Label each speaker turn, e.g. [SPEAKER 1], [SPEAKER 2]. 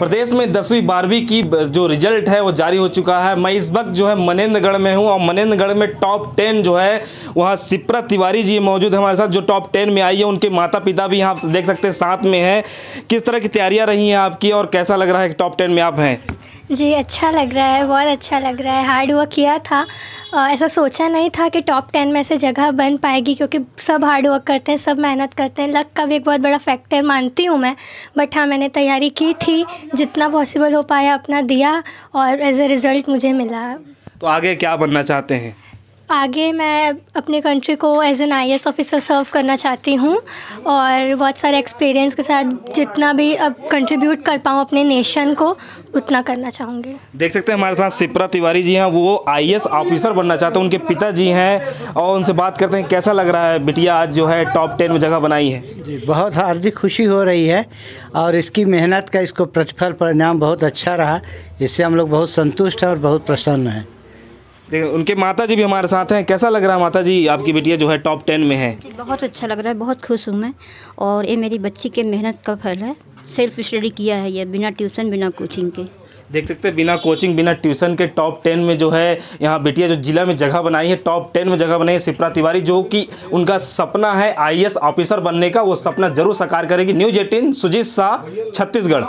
[SPEAKER 1] प्रदेश में दसवीं, बारहवीं की जो रिज़ल्ट है, वो जारी हो चुका है। मैं इस वक्त जो है मनेन्द्रगढ़ में हूँ और मनेन्द्रगढ़ में टॉप टेन जो है, वहाँ सिप्रा तिवारी जी मौजूद है हमारे साथ, जो टॉप टेन में आई है। उनके माता पिता भी यहाँ देख सकते हैं, साथ में हैं। किस तरह की तैयारियाँ रही हैं आपकी और कैसा लग रहा है कि टॉप टेन में आप हैं?
[SPEAKER 2] जी अच्छा लग रहा है बहुत अच्छा लग रहा है। हार्ड वर्क किया था। आ, ऐसा सोचा नहीं था कि टॉप टेन में से जगह बन पाएगी क्योंकि सब हार्ड वर्क करते हैं सब मेहनत करते हैं। लक का भी एक बहुत बड़ा फैक्टर मानती हूँ मैं। बट हाँ मैंने तैयारी की थी जितना पॉसिबल हो पाया अपना दिया और एज ए रिज़ल्ट मुझे मिला।
[SPEAKER 1] तो आगे क्या बनना चाहते हैं?
[SPEAKER 2] आगे मैं अपने कंट्री को as an I officer serve करना चाहती हूँ और बहुत सारे एक्सपीरियंस के साथ जितना भी अब कंट्रीब्यूट कर पाऊँ अपने नेशन को उतना करना चाहूँगी।
[SPEAKER 1] देख सकते हैं हमारे साथ सिप्रा तिवारी जी हैं वो आईएएस ऑफिसर बनना चाहते हैं उनके पिताजी हैं और उनसे बात करते हैं कैसा लग रहा है बिटिया आज जो है टॉप टेन में जगह बनाई है?
[SPEAKER 3] जी बहुत हार्दिक खुशी हो रही है और इसकी मेहनत का इसको प्रतिफल परिणाम बहुत अच्छा रहा इससे हम लोग बहुत संतुष्ट हैं और बहुत प्रसन्न हैं।
[SPEAKER 1] देखिए उनके माता जी भी हमारे साथ हैं। कैसा लग रहा है माता जी आपकी बिटिया जो है टॉप टेन में है।
[SPEAKER 4] बहुत अच्छा लग रहा है बहुत खुश हूँ मैं। और ये मेरी बच्ची के मेहनत का फल है। सेल्फ स्टडी किया है ये बिना ट्यूशन बिना कोचिंग के।
[SPEAKER 1] देख सकते हैं बिना कोचिंग बिना ट्यूशन के टॉप टेन में जो है यहाँ बिटिया जो जिला में जगह बनाई है टॉप टेन में जगह बनाई है सिप्रा तिवारी जो कि उनका सपना है आईएएस ऑफिसर बनने का वो सपना ज़रूर साकार करेगी। News eighteen Sujeet Shah Chhattisgarh.